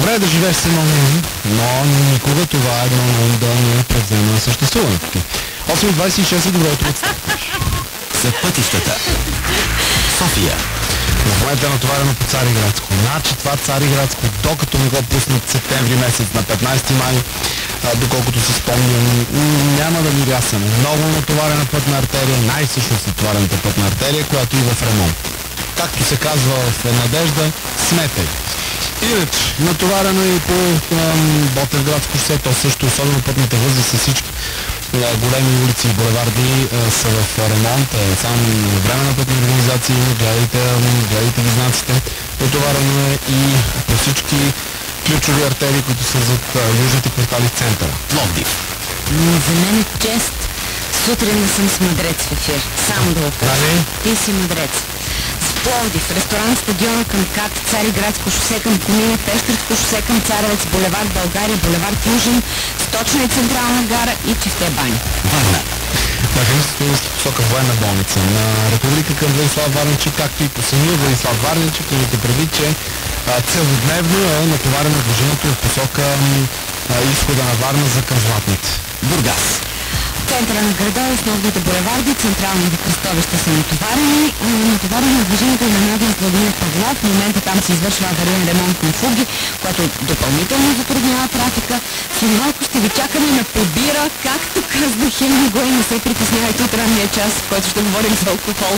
Добре е да живееш с едно на но никога това едно на да не превзема на съществуването ти. 8.26 е добре утро. За пътищата. София. В момента е натоварено по Цариградско. Значи това Цариградско, докато не го пуснат септември месец на 15 май, а, доколкото си спомням, няма да ни рясаме. Много натоварена пътна артерия, най-всъщност натоварената пътна артерия, която и в ремонт. Както се казва в Надежда, сметай. Иначе, натоварено и по Ботевградско шосе, то също, особено пътните възли с всички големи улици и булеварди са в ремонт. Само време на пътни организации, гледайте, гледайте ги знаците. Натоварено е и по всички ключови артерии, които са за южните квартали в центъра. Пловдив. За мен е чест сутрин да съм с мъдрец в ефир. Само да го кажа. Нали? Ти си мъдрец. Пловдив, ресторант стадиона към КАТ, Цариградско шосе към Комина, Пещерско шосе към Царевец, булевард България, булевард Южен, Сточна и Централна гара и Чифте бани. Варна. Маханистите в посока военна болница на Република към Владислав Варничек, както и по самия Владислав Варничек, имайте преди, че а, целодневно е натоварено движението в посока изхода на Варна за към Златните. Бургас. Центъра на града, основните булеварди, централните кръстовища са натоварени. Натоварено е движението на Надин Владимир Павлов. В момента там се извършва авариен ремонт на фуги, което допълнително затруднява трафика. След малко ще ви чакаме на побира, както казва Хемингуей, не се притеснявайте от ранния час, в който ще говорим за алкохол.